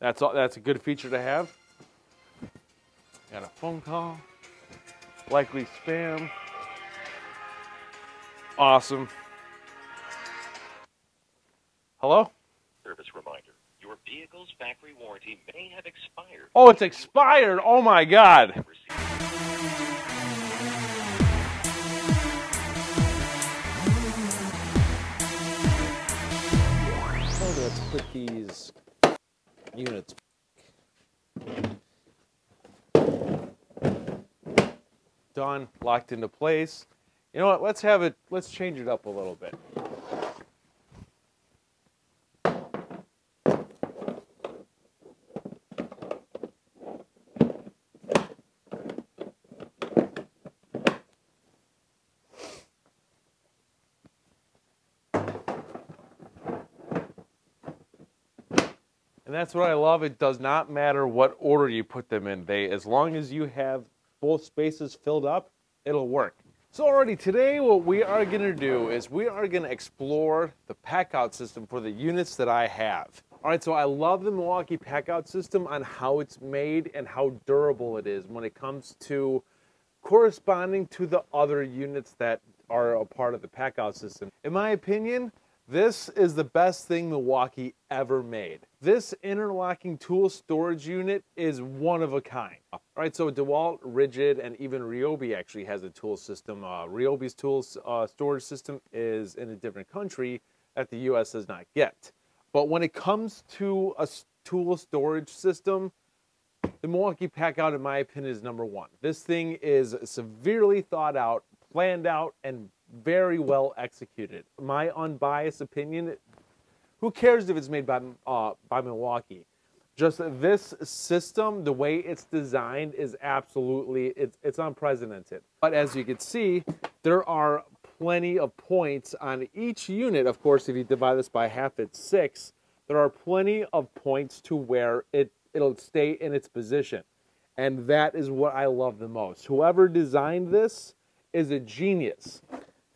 That's all, that's a good feature to have. Got a phone call, likely spam. Awesome. Hello? Service reminder. Your vehicle's factory warranty may have expired. Oh, it's expired. Oh my God. Oh, let's put these units. Done, locked into place. You know what? Let's have it, let's change it up a little bit. And that's what I love. It does not matter what order you put them in. They, as long as you have both spaces filled up, it'll work. So already today, what we are going to do is we are going to explore the pack-out system for the units that I have. All right, so I love the Milwaukee pack-out system on how it's made and how durable it is when it comes to corresponding to the other units that are a part of the pack-out system. In my opinion, this is the best thing Milwaukee ever made. This interlocking tool storage unit is one of a kind. All right, so DeWalt, Ridgid, and even Ryobi actually has a tool system. Uh, Ryobi's tool uh, storage system is in a different country that the US does not get. But when it comes to a tool storage system, the Milwaukee Packout, in my opinion, is number one. This thing is severely thought out, planned out, and very well executed. My unbiased opinion, who cares if it's made by, uh, by Milwaukee? Just this system, the way it's designed is absolutely, it's, it's unprecedented. But as you can see, there are plenty of points on each unit. Of course, if you divide this by half, it's six. There are plenty of points to where it, it'll stay in its position. And that is what I love the most. Whoever designed this is a genius.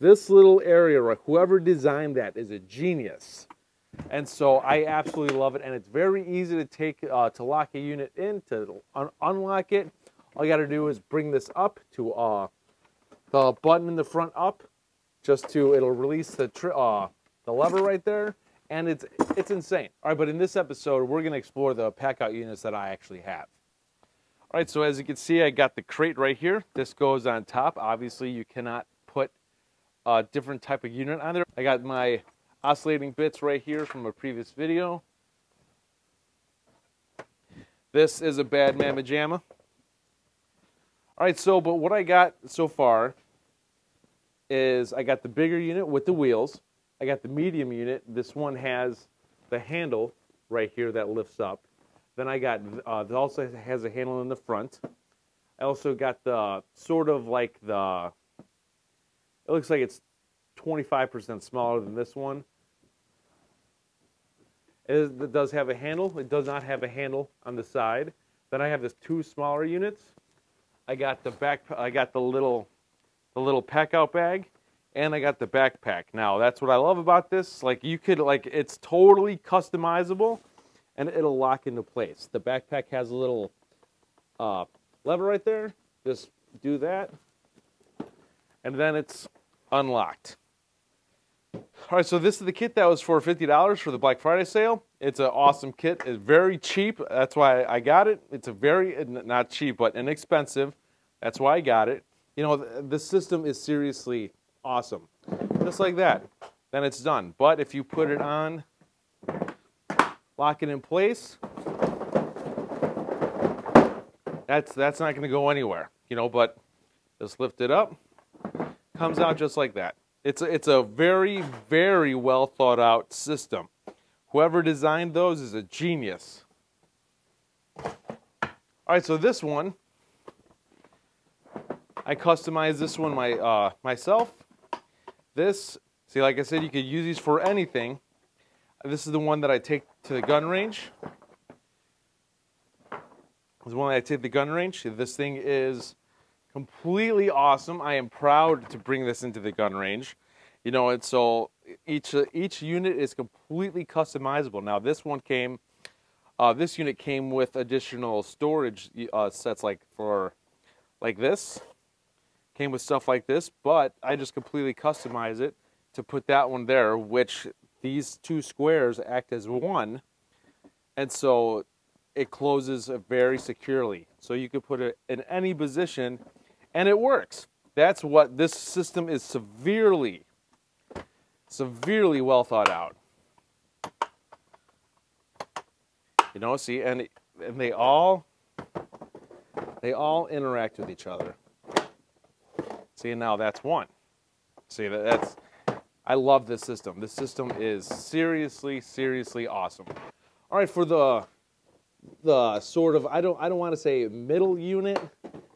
This little area, right, whoever designed that is a genius. And so I absolutely love it. And it's very easy to take, uh, to lock a unit in, to un unlock it. All you got to do is bring this up to uh, the button in the front up, just to, it'll release the, uh, the lever right there. And it's, it's insane. All right, but in this episode, we're going to explore the pack out units that I actually have. All right, so as you can see, I got the crate right here. This goes on top. Obviously, you cannot a different type of unit on there. I got my oscillating bits right here from a previous video. This is a Bad Mamma Jamma. All right, so, but what I got so far is I got the bigger unit with the wheels. I got the medium unit. This one has the handle right here that lifts up. Then I got, uh, also has a handle in the front. I also got the sort of like the it looks like it's 25% smaller than this one. It, does have a handle. It does not have a handle on the side. Then I have this two smaller units. I got the back. I got the little, the little pack out bag, and I got the backpack. Now that's what I love about this. Like you could like it's totally customizable, and it'll lock into place. The backpack has a little uh, lever right there. Just do that and then it's unlocked. All right, so this is the kit that was for $50 for the Black Friday sale. It's an awesome kit. It's very cheap. That's why I got it. It's a very, not cheap, but inexpensive. That's why I got it. You know, the system is seriously awesome. Just like that. Then it's done. But if you put it on, lock it in place, that's, that's not going to go anywhere. You know, but just lift it up comes out just like that. It's a, it's a very, very well thought out system. Whoever designed those is a genius. All right, so this one, I customized this one my, uh, myself. This, see, like I said, you could use these for anything. This is the one that I take to the gun range. This is one I take to the gun range. This thing is completely awesome. I am proud to bring this into the gun range. You know, and so each each unit is completely customizable. Now this one came Uh, this unit came with additional storage uh, sets like for like this. Came with stuff like this, but I just completely customize it to put that one there, which these two squares act as one. And so it closes very securely. So you could put it in any position and it works. That's what this system is severely, severely well thought out. You know, see, and, and they all, they all interact with each other. See, now that's one. See, that, that's, I love this system. This system is seriously, seriously awesome. All right, for the the sort of I don't I don't want to say middle unit.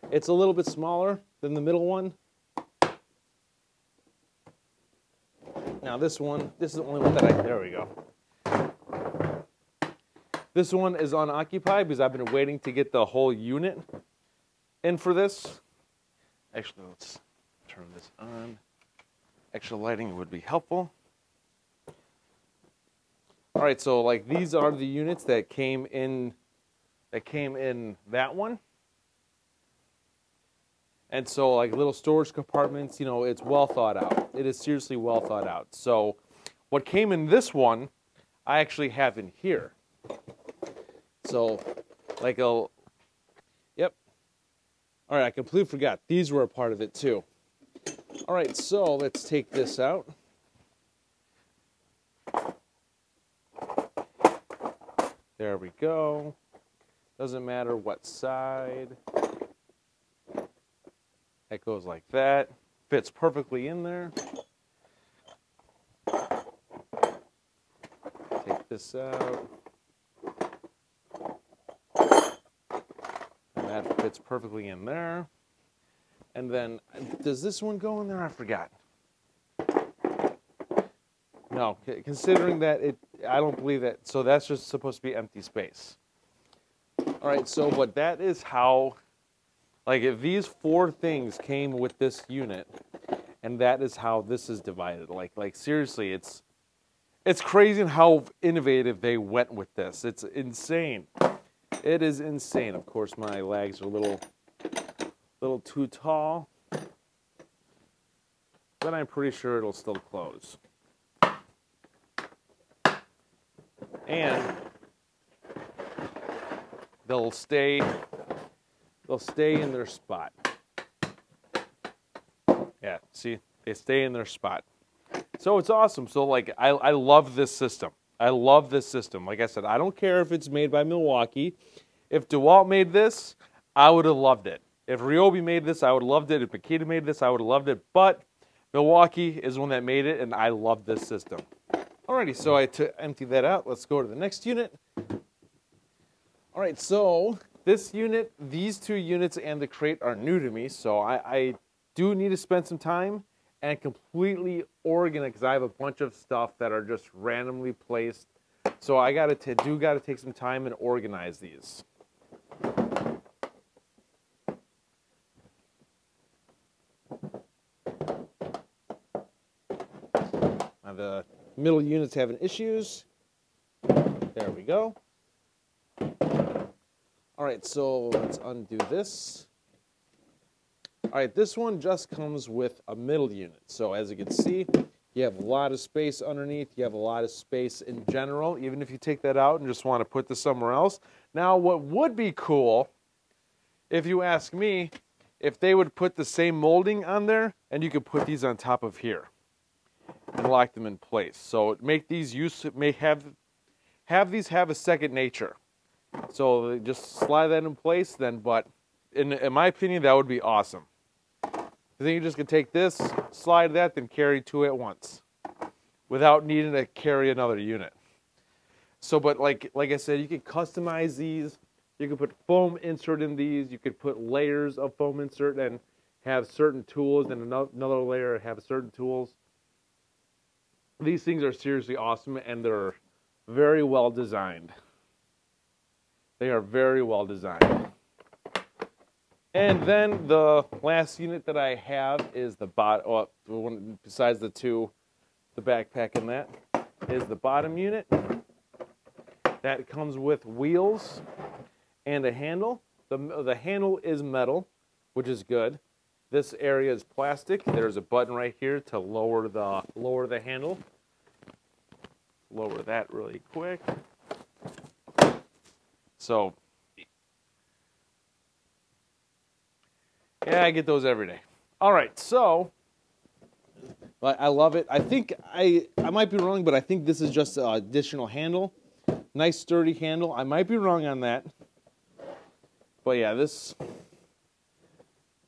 It's a little bit smaller than the middle one. Now this one, this is the only one that I there we go. This one is unoccupied because I've been waiting to get the whole unit in for this. Actually, let's turn this on. Extra lighting would be helpful. All right, so like these are the units that came in that came in that one. And so like little storage compartments, you know, it's well thought out. It is seriously well thought out. So what came in this one, I actually have in here. So like a Yep. All right, I completely forgot. These were a part of it too. All right, so let's take this out. There we go. Doesn't matter what side. That goes like that. Fits perfectly in there. Take this out. And that fits perfectly in there. And then, does this one go in there? I forgot. No, considering that it, I don't believe that. So that's just supposed to be empty space. All right, so but that is how, like, if these four things came with this unit, and that is how this is divided. Like, like seriously, it's it's crazy how innovative they went with this. It's insane. It is insane. Of course, my legs are a little little too tall, but I'm pretty sure it'll still close. And they'll stay they'll stay in their spot. Yeah, see, they stay in their spot. So it's awesome. So like I, I love this system. I love this system. Like I said, I don't care if it's made by Milwaukee. If DeWalt made this, I would have loved it. If Ryobi made this, I would have loved it. If Makita made this, I would have loved it. But Milwaukee is one that made it, and I love this system. Alrighty, so I empty that out. Let's go to the next unit. All right, so this unit, these two units and the crate are new to me, so I, I do need to spend some time and completely organize because I have a bunch of stuff that are just randomly placed. So I got to do got to take some time and organize these. Now the middle units having issues. There we go. All right, so let's undo this. All right, this one just comes with a middle unit. So as you can see, you have a lot of space underneath. You have a lot of space in general, even if you take that out and just want to put this somewhere else. Now, what would be cool, if you ask me, if they would put the same molding on there and you could put these on top of here and lock them in place. So it make these use, may have, have these have a second nature. So just slide that in place then, but in, in my opinion, that would be awesome. I think you just can take this, slide that, then carry two at once without needing to carry another unit. So, but like, like I said, you can customize these. You can put foam insert in these. You could put layers of foam insert and have certain tools and another layer have certain tools. These things are seriously awesome and they're very well designed. They are very well designed. And then the last unit that I have is the bottom, oh, one, besides the two, the backpack and that, is the bottom unit. that comes with wheels and a handle. The, the handle is metal, which is good. This area is plastic. There's a button right here to lower the lower the handle. Lower that really quick. So Yeah, I get those every day. All right, so I love it. I think I I might be wrong, but I think this is just an additional handle. Nice sturdy handle. I might be wrong on that. But yeah, this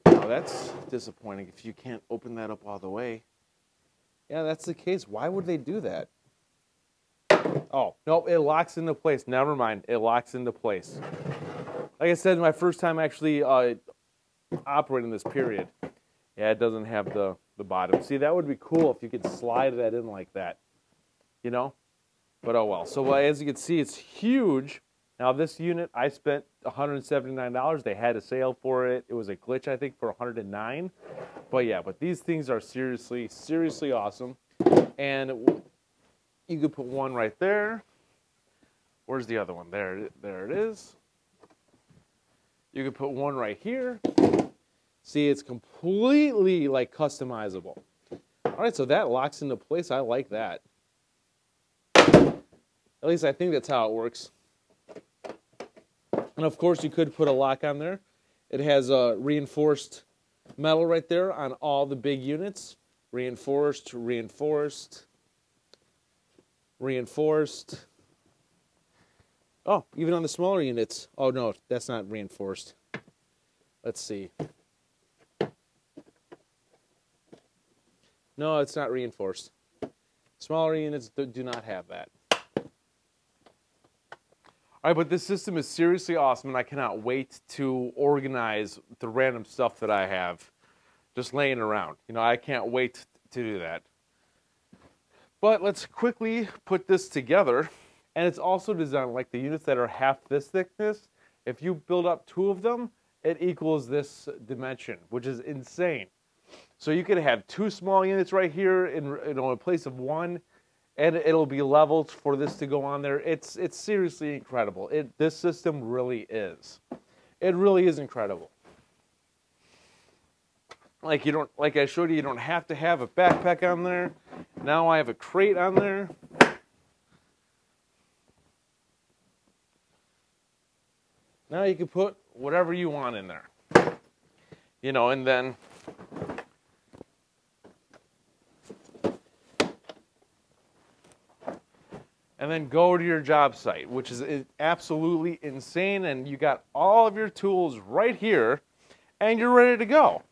oh, that's disappointing if you can't open that up all the way. Yeah, that's the case. Why would they do that? Oh, no, it locks into place. Never mind. It locks into place. Like I said, my first time actually uh, operating this period. Yeah, it doesn't have the, the bottom. See, that would be cool if you could slide that in like that, you know? But oh well. So as you can see, it's huge. Now this unit, I spent $179. They had a sale for it. It was a glitch, I think, for 109 But yeah, but these things are seriously, seriously awesome. And you could put one right there. Where's the other one? There, there it is. You could put one right here. See, it's completely like customizable. All right, so that locks into place. I like that. At least I think that's how it works. And of course, you could put a lock on there. It has a reinforced metal right there on all the big units. Reinforced, reinforced, reinforced. Oh, even on the smaller units. Oh no, that's not reinforced. Let's see. No, it's not reinforced. Smaller units do, not have that. All right, but this system is seriously awesome, and I cannot wait to organize the random stuff that I have just laying around. You know, I can't wait to do that. But let's quickly put this together. And it's also designed like the units that are half this thickness. If you build up two of them, it equals this dimension, which is insane. So you could have two small units right here in, you know, in place of one, and it'll be leveled for this to go on there. It's it's seriously incredible. It this system really is. It really is incredible. Like you don't like I showed you, you don't have to have a backpack on there. Now I have a crate on there. Now you can put whatever you want in there. You know, and then and then go to your job site, which is absolutely insane. And you got all of your tools right here, and you're ready to go.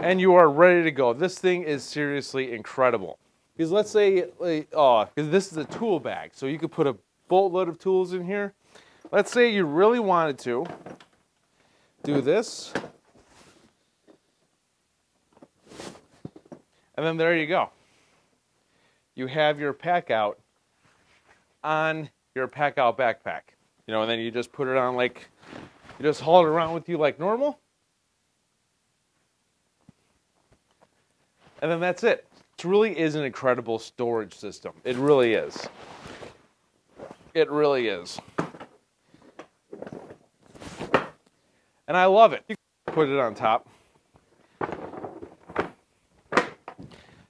And you are ready to go. This thing is seriously incredible. Because let's say, oh, because this is a tool bag, so you could put a boatload of tools in here. Let's say you really wanted to do this. And then there you go. You have your pack out on your pack out backpack. You know, and then you just put it on like, you just haul it around with you like normal. And then that's it. It really is an incredible storage system. It really is. It really is. And I love it. You put it on top.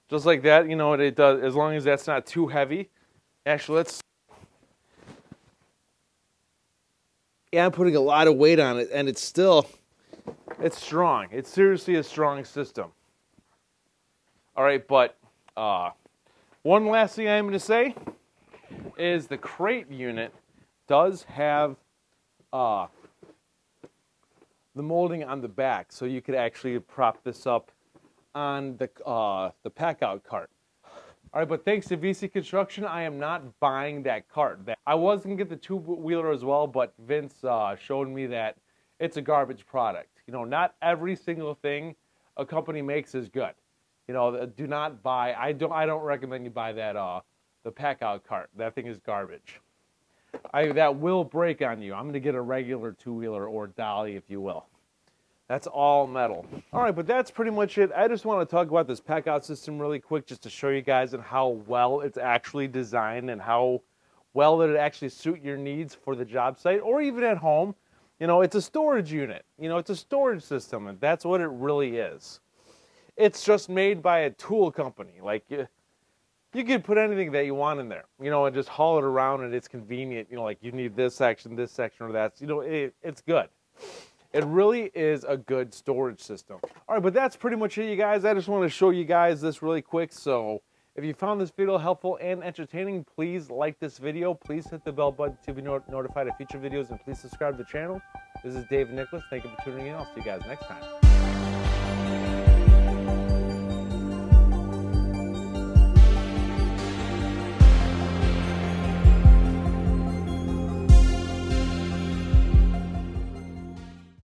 Just like that, you know, what it does, as long as that's not too heavy. Actually, let's yeah, I'm putting a lot of weight on it, and it's still, it's strong. It's seriously a strong system. All right, but uh, one last thing I'm going to say is the crate unit does have uh, the molding on the back, so you could actually prop this up on the uh, the pack out cart. All right, but thanks to VC Construction, I am not buying that cart. I was gonna get the two-wheeler as well, but Vince uh, showed me that it's a garbage product. You know, not every single thing a company makes is good. You know, do not buy. I don't. I don't recommend you buy that. Uh, the pack out cart. That thing is garbage. I that will break on you. I'm gonna get a regular two-wheeler or dolly, if you will. That's all metal. All right, but that's pretty much it. I just want to talk about this pack out system really quick just to show you guys and how well it's actually designed and how well that it actually suit your needs for the job site or even at home. You know, it's a storage unit. You know, it's a storage system, and that's what it really is. It's just made by a tool company. Like you, you could put anything that you want in there, you know, and just haul it around, and it's convenient. You know, like you need this section, this section, or that. You know, it, it's good. It really is a good storage system. All right, but that's pretty much it, you guys. I just want to show you guys this really quick. So if you found this video helpful and entertaining, please like this video. Please hit the bell button to be not notified of future videos, and please subscribe to the channel. This is Dave Nicklas. Thank you for tuning in. I'll see you guys next time.